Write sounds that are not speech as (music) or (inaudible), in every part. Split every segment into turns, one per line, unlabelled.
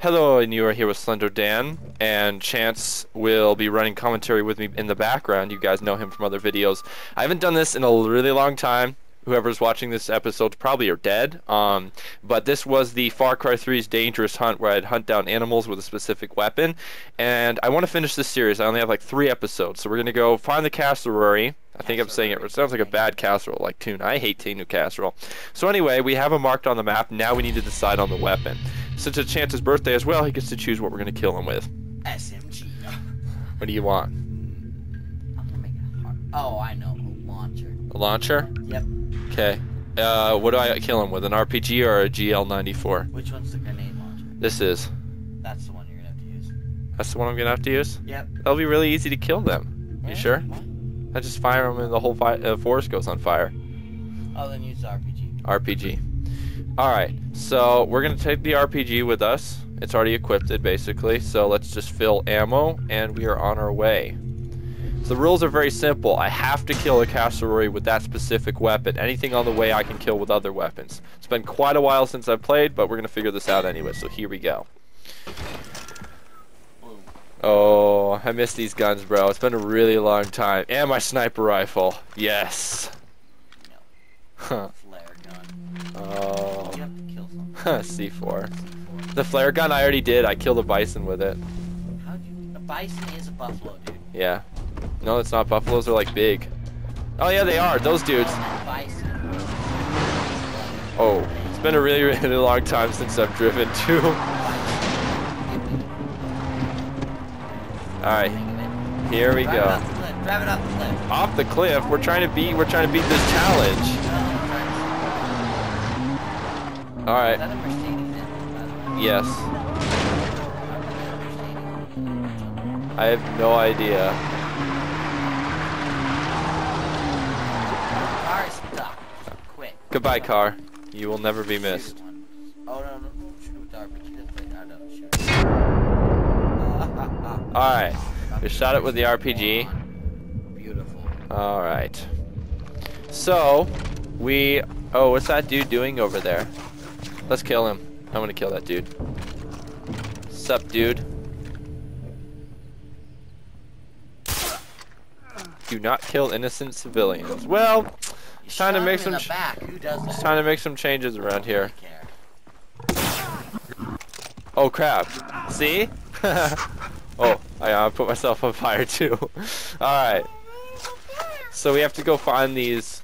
Hello, and you are here with Slender Dan, and Chance will be running commentary with me in the background. You guys know him from other videos. I haven't done this in a really long time. Whoever's watching this episode probably are dead. Um, but this was the Far Cry 3's Dangerous Hunt, where I'd hunt down animals with a specific weapon. And I want to finish this series. I only have like three episodes, so we're gonna go find the cassowary. I think I'm saying it. It sounds like a bad casserole, like tuna. I hate tuna casserole. So anyway, we have him marked on the map. Now we need to decide on the weapon. Since it's Chance's birthday as well, he gets to choose what we're gonna kill him with.
SMG.
What do you want?
I'm gonna make it hard. Oh, I know. A launcher.
A launcher?
Yep.
Okay. Uh, what do I kill him with? An RPG or a GL94?
Which one's the grenade launcher?
This is.
That's the one you're gonna have to use.
That's the one I'm gonna have to use.
Yep.
That'll be really easy to kill them. You
Yeah,
sure?
what?
I just fire them and the whole fi- uh, forest goes on fire.
Oh, then use the RPG.
RPG. Alright, so we're gonna take the RPG with us. It's already equipped, it, basically. So let's just fill ammo, and we are on our way. So the rules are very simple. I have to kill a cassowary with that specific weapon. Anything on the way I can kill with other weapons. It's been quite a while since I've played, but we're gonna figure this out anyway. So here we go. Oh, I miss these guns, bro. It's been a really long time. And my sniper rifle. Yes. Huh. (laughs) C4.
C4.
The flare gun I already did. I killed a bison with it.
How'd you? A bison is a buffalo, dude.
Yeah. No, it's not. Buffaloes are like big. Oh yeah, they are. Those dudes. Oh, it's been a really, really long time since I've driven too. (laughs) All right, here we go.
it up the cliff. Drive it up the cliff.
Off the cliff. We're trying to beat. We're trying to beat this challenge.
No, I'm trying to-
All right.
that a Mercedes engine, by the way?
Yes. I have no idea.
Car is stuck. Quit.
Goodbye, car. You will never be missed.
Oh no, no, no, shoot it with the RPG. That's right. No, no, shoot. (laughs)
All right. We shot it with the RPG.
Beautiful.
All right. So, we. Oh, what's that dude doing over there? Let's kill him. I'm gonna kill that dude. Sup, dude? Do not kill innocent civilians. Well,
You
time to make some
the back. Who does
it's time to make some changes around here. Oh crap! See? (laughs) oh, I uh, put myself on fire too. (laughs) All right. So we have to go find these.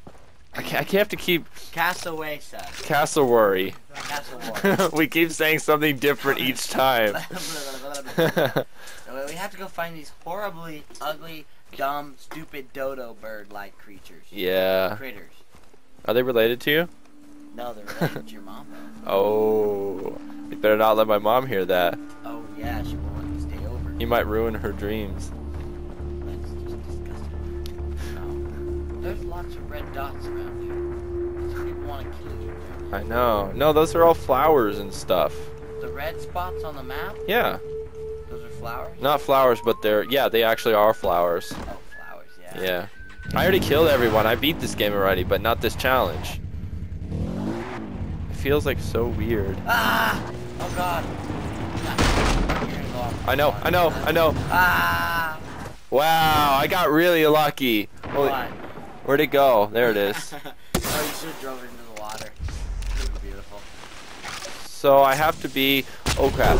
I can't, I have to keep
Castaway says.
cassowary.
Castaway. (laughs)
we keep saying something different each (laughs) time. (laughs)
we have to go find these horribly ugly, dumb, stupid dodo bird-like creatures.
yeah.
Critters.
Are they related to you?
No, they're related to your mom.
Oh. You better not let my mom hear that.
Oh yeah, she won't let me stay over.
You might ruin her dreams.
That's just disgusting. No. Um, there's lots of red dots around here.
I know. No, those are all flowers and stuff.
The red spots on the map,
Yeah.
those are flowers?
Not flowers, but they're. Yeah, they actually are flowers.
Oh, flowers, yeah.
Yeah. I already killed everyone. I beat this game already, but not this challenge. It feels like so weird.
Ah! Oh god. You're gonna go off
I know, I know. I know.
Ah!
Wow, I got really lucky. Holy,
What?
where'd it go? There it is. (laughs)
oh, you should have drove into the water. This is beautiful.
So I have to be. Oh crap.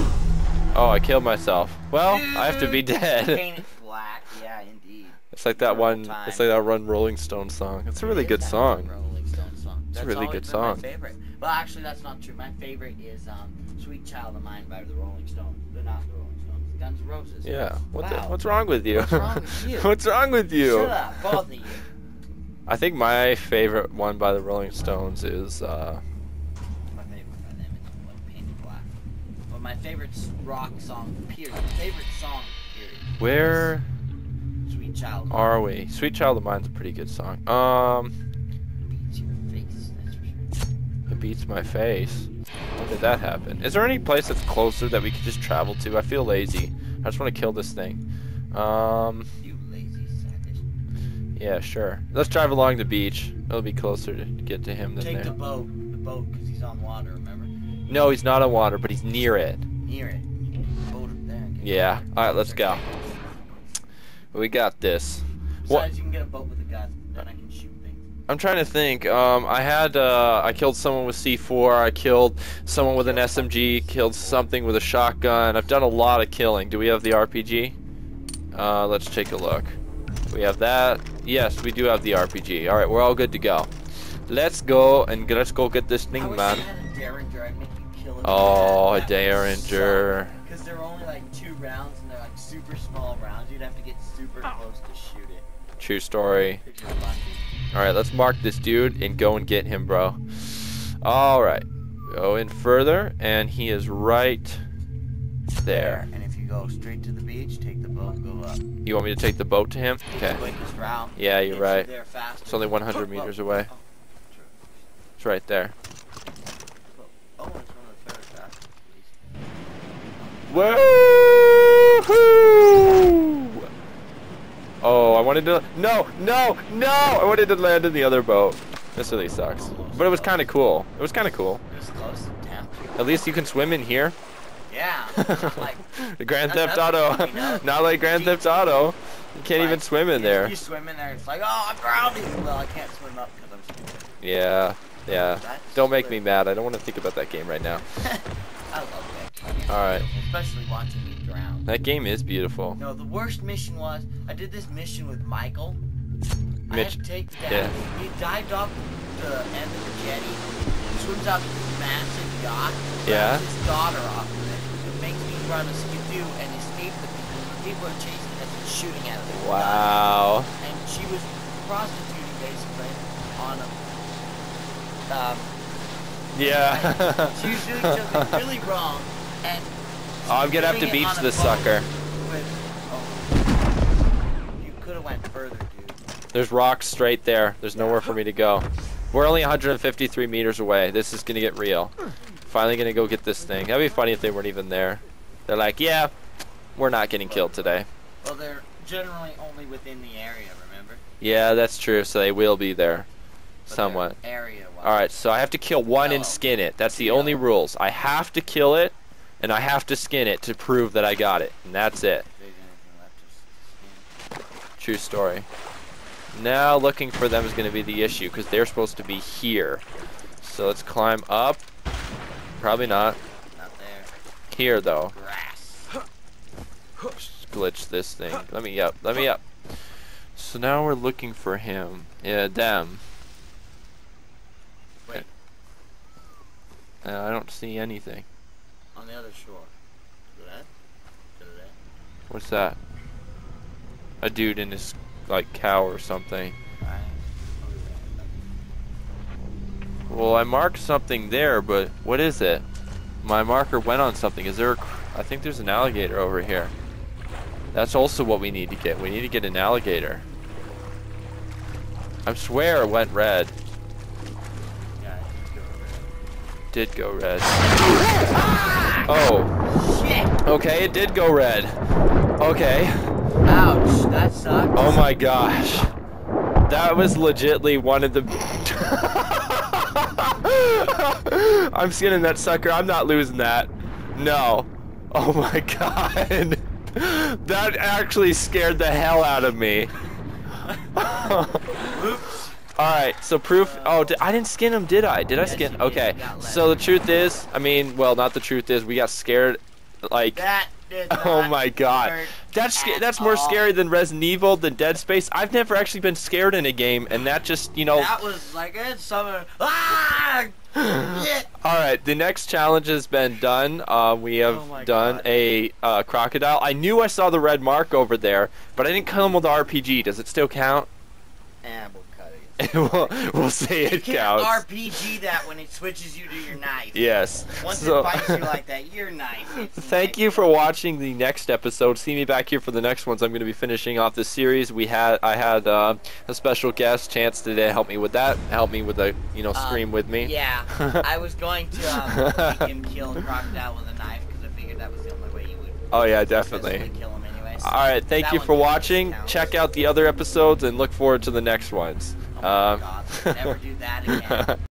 Oh, I killed myself. Well, I have to be dead. (laughs)
Black. Yeah, indeed.
It's like that one.
time.
It's like that Run Rolling Stone song. It's a really
It
good song.
Rolling Stone song.
It's a really good song.
My favorite. Well, actually, that's not true. My favorite is um, "Sweet Child of Mine" by the Rolling Stones. They're not the Rolling Stones. Guns N' Roses.
Yeah. What the, What's wrong with you?
What's wrong (laughs) with you?
What's wrong with you?
Shut up, both of you.
I think my favorite one by the Rolling Stones is. uh
My favorite by them is what Paint It Black. But my favorite rock song, period. Favorite song, period.
Where
Sweet Child. of
are we? Sweet Child of Mine's a pretty good song. Um,
Beats your face. That's for sure.
it beats my face. When did that happen? Is there any place that's closer that we could just travel to? I feel lazy. I just want to kill this thing. Um,
You lazy savage.
yeah, sure. Let's drive along the beach. It'll be closer to get to him than
Take the boat. The boat, because he's on water, remember?
No, he's not on water, but he's near it.
near it. Boat up there. And get
Yeah. All right, let's go. We got this. What?
Besides, you can get a boat with a gun. Then I can shoot things.
I'm trying to think. Um, I had uh, I killed someone with C4. I killed someone with an SMG. Killed something with a shotgun. I've done a lot of killing. Do we have the RPG? Uh, let's take a look. We have that. Yes, we do have the RPG. All right, we're all good to go. Let's go and let's go get this thing, man.
You oh, had a Derringer. I'd make you kill it.
Oh, a Derringer.
Because they're only like two rounds and they're like super small rounds. You'd have to get super oh. close to shoot it.
True story.
If you're lucky.
All right, let's mark this dude and go and get him, bro. All right, go in further, and he is right there.
And if you go straight to the beach, take the boat, go up.
You want me to take the boat to him? Okay.
the quickest route.
Yeah, you're
Gets you
right. It's only 100 meters away.
Oh.
It's right there.
Oh, it's one of the third fastest, at least.
Woohoo! Oh, I wanted to. No, no, no! I wanted to land in the other boat. This really sucks. But it was kind of cool. It was kind of cool.
It was close. Damn.
At least you can swim in here.
Yeah. (laughs) like,
The Grand Theft Auto.
what we know. (laughs)
Not like Grand Theft Auto. You can't even swim in there.
You swim in there, it's like, oh, I'm drowning. Well, I can't swim up because I'm stupid.
Yeah, yeah.
That's
Don't make me mad. I don't want to think about that game right now. (laughs)
I love that game.
All right.
Especially watching me drown.
That game is beautiful.
No, the worst mission was I did this mission with Michael. I had to take the
yeah.
He dived off the end of the jetty, swims out to this massive yacht,
Yeah.
his daughter off of it, and makes me run a skidoo and escape the people. The people are chasing us and shooting at us.
Wow.
And she was prostituting basically on a. Um,
Yeah. (laughs)
she was doing something really (laughs) wrong, and
Oh, I'm gonna have to beach this sucker.
With, oh, you could have went further, dude.
There's rocks straight there. There's nowhere for me to go. We're only 153 meters away. This is gonna get real. Finally gonna go get this thing. That'd be funny if they weren't even there. They're like, yeah, we're not getting killed today.
Well, they're generally only within the area, remember?
Yeah, that's true. So they will be there,
But
somewhat.
Area.
All right, so I have to kill one and
Oh.
skin it. That's the
Yeah.
only rules. I have to kill it, and I have to skin it to prove that I got it, and that's it. True story. Now looking for them is going to be the issue because they're supposed to be here. So let's climb up. Probably not.
Not there.
Here though.
Grass.
Just glitch this thing. Let me up. Let me up. So now we're looking for him. Yeah, them.
Wait,
Uh, I don't see anything.
On the other shore. To the left? To the left?
What's that? A dude in his like cow or something.
Right. Over there.
Well, I marked something there, but what is it? My marker went on something. Is there? A, cr- I think there's an alligator over here. That's also what we need to get. We need to get an alligator. I swear it went red.
Yeah, it
Did go red. (laughs) Ah! Oh,
Shit!
okay, it did go red. Okay.
Ouch, that sucks.
Oh my gosh. That was legitly one of the. (laughs) I'm skinning that sucker. I'm not losing that. No. Oh my (laughs) god. That actually scared the hell out of me. (laughs) Alright, so proof. Oh, di- I didn't skin him, did I? Did I skin? Okay. So the truth is, I mean, well, not the truth is, we got scared. Like,
That did (laughs)
oh my god. That's that's more
all.
scary than Resident Evil, than Dead Space. I've never actually been scared in a game, and that just, you know.
That was like it's summer. Ah! (sighs)
All right, the next challenge has been done. Uh, we have
Oh
done
God.
a uh, crocodile. I knew I saw the red mark over there, but I didn't kill him with the RPG. Does it still count?
And we'll cut it. (laughs)
we'll, we'll say
You
it
can't
counts.
RPG that when it switches you to your knife.
yes.
Once
So-
it bites you like that, your knife. (laughs)
Thank you for watching the next episode. See me back here for the next ones. I'm going to be finishing off this series. We had I had uh, a special guest, Chance, today help me with that. Help me with the you know
Um,
scream with me.
Yeah, (laughs) I was going to um, make him kill crocodile with a knife because I figured that was the only way you would
Oh yeah, definitely.
kill him anyway. so
All right, thank you for watching. Check out the other episodes and look forward to the next ones.
Oh my
Um,
God, never do that again. (laughs)